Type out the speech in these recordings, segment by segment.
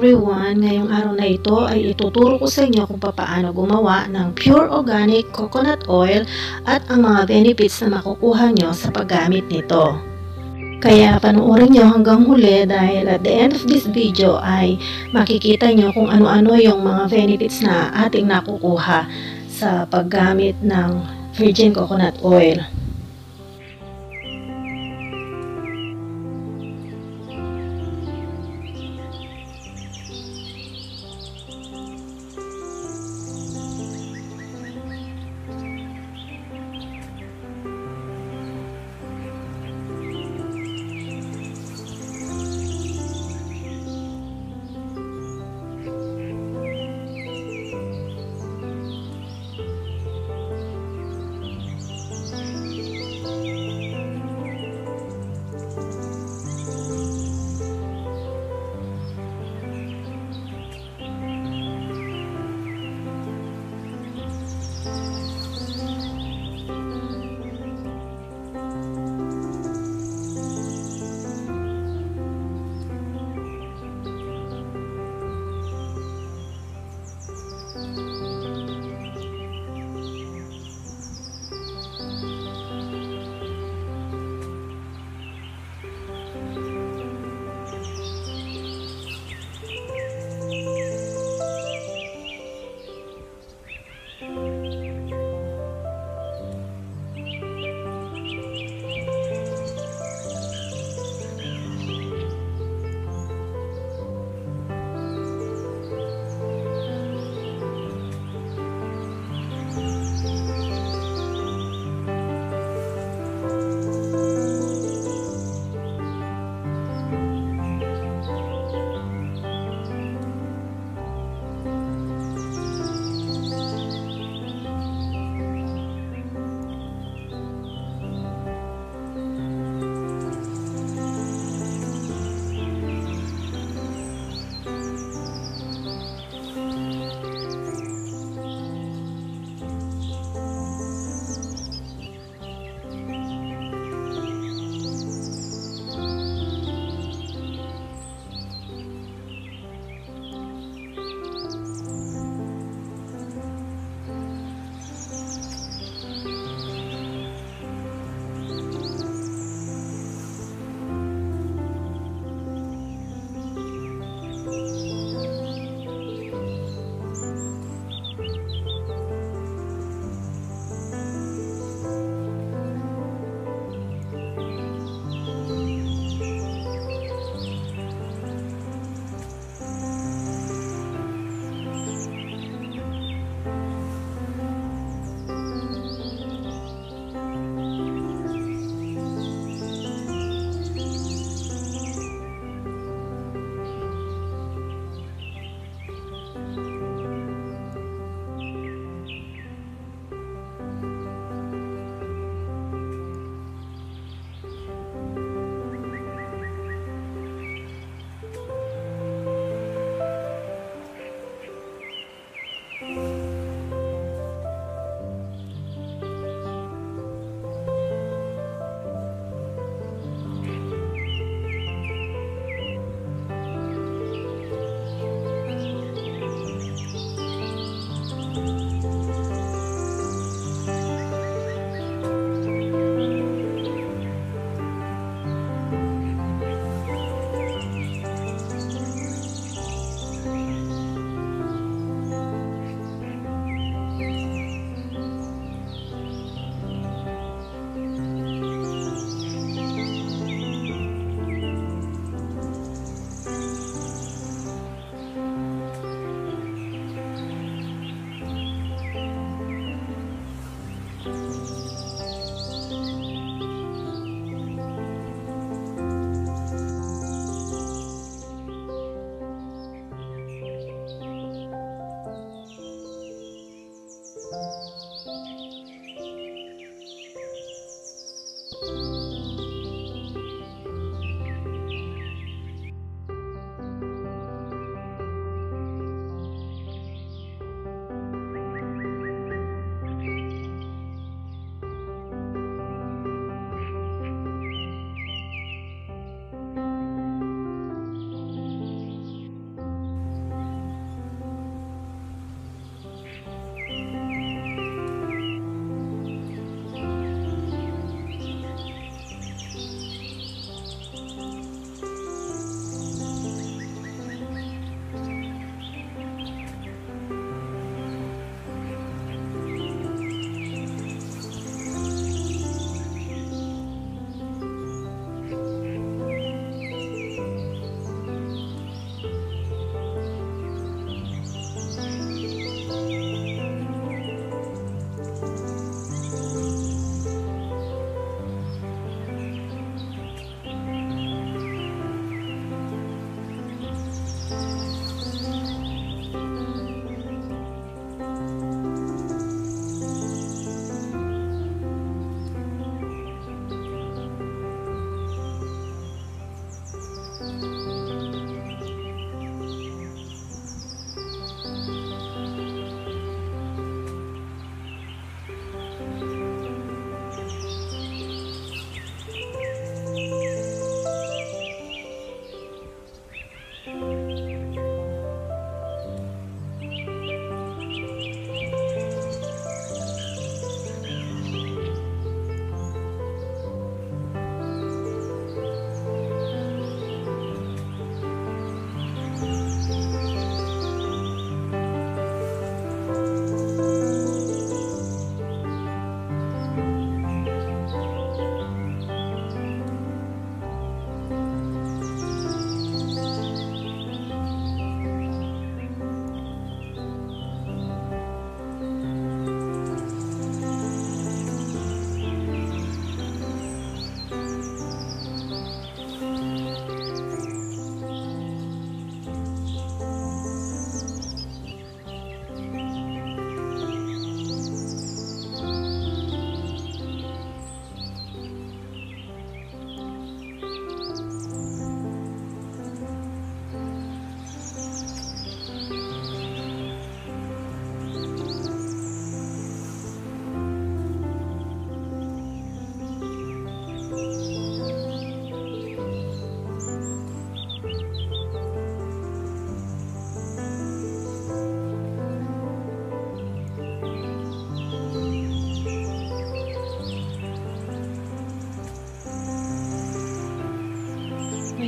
everyone! Ngayong araw na ito ay ituturo ko sa inyo kung paano gumawa ng pure organic coconut oil at ang mga benefits na makukuha nyo sa paggamit nito. Kaya panoorin nyo hanggang huli dahil at the end of this video ay makikita nyo kung ano-ano yung mga benefits na ating nakukuha sa paggamit ng virgin coconut oil.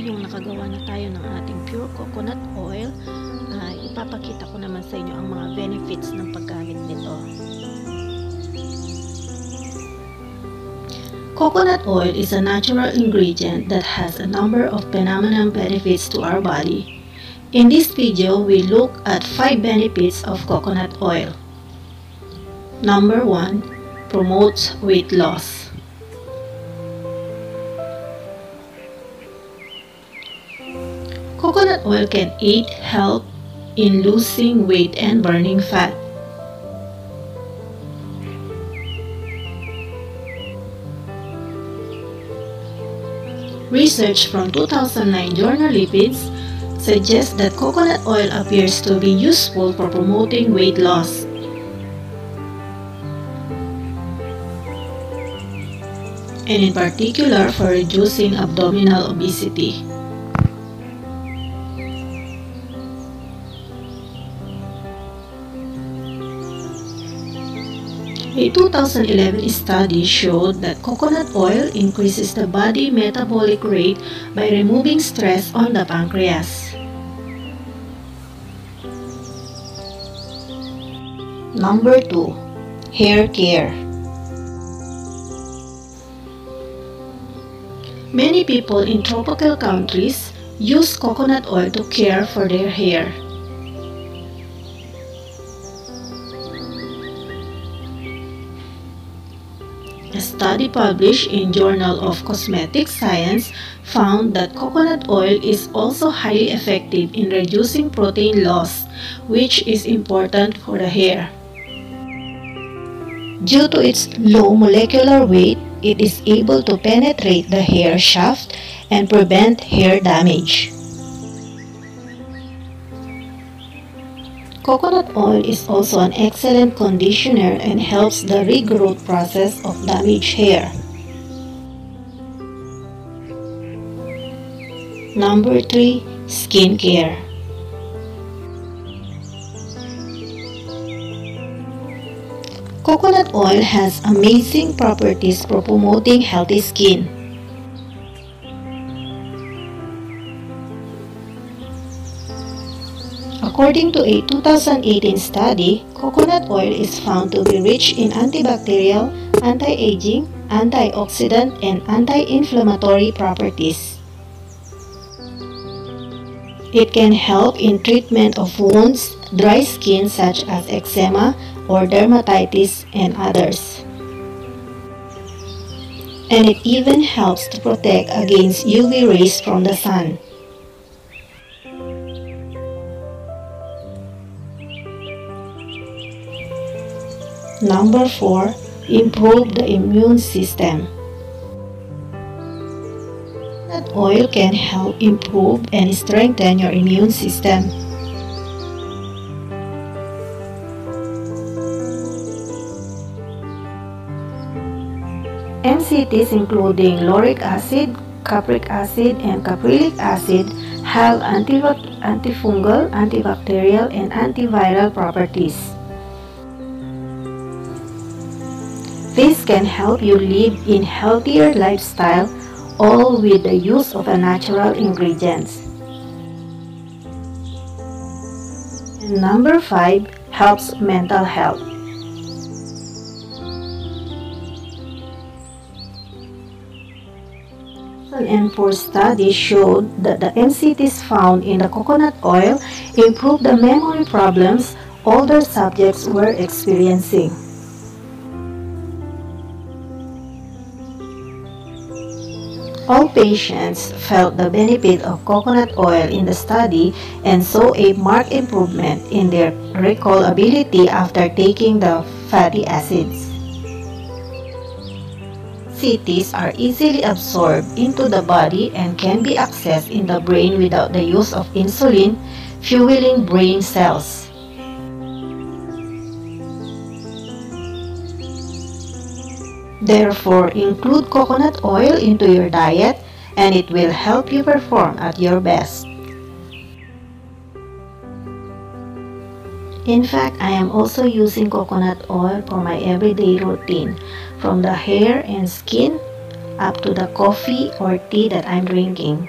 Ngayong nakagawa na tayo ng ating pure coconut oil, uh, ipapakita ko naman sa inyo ang mga benefits ng paggamit nito. Coconut oil is a natural ingredient that has a number of phenomenal benefits to our body. In this video, we look at 5 benefits of coconut oil. Number 1. Promotes weight loss. Coconut oil can aid help in losing weight and burning fat. Research from 2009 journal Lipids suggests that coconut oil appears to be useful for promoting weight loss. and in particular for reducing abdominal obesity. A 2011 study showed that coconut oil increases the body metabolic rate by removing stress on the pancreas. Number 2. Hair Care Many people in tropical countries use coconut oil to care for their hair. Study published in Journal of Cosmetic Science found that coconut oil is also highly effective in reducing protein loss, which is important for the hair. Due to its low molecular weight, it is able to penetrate the hair shaft and prevent hair damage. Coconut oil is also an excellent conditioner and helps the regrowth process of damaged hair. Number 3. Skincare Coconut oil has amazing properties for promoting healthy skin. According to a 2018 study, coconut oil is found to be rich in antibacterial, anti-aging, antioxidant, and anti-inflammatory properties. It can help in treatment of wounds, dry skin such as eczema or dermatitis, and others. And it even helps to protect against UV rays from the sun. Number 4. Improve the immune system. That oil can help improve and strengthen your immune system. MCTs including lauric acid, capric acid, and caprylic acid have antifungal, antibacterial, and antiviral properties. This can help you live in healthier lifestyle all with the use of a natural ingredients. And number 5 helps mental health. and four studies showed that the MCTs found in the coconut oil improved the memory problems older subjects were experiencing. All patients felt the benefit of coconut oil in the study and saw a marked improvement in their recall ability after taking the fatty acids. CTs are easily absorbed into the body and can be accessed in the brain without the use of insulin, fueling brain cells. Therefore, include coconut oil into your diet and it will help you perform at your best. In fact, I am also using coconut oil for my everyday routine, from the hair and skin up to the coffee or tea that I'm drinking.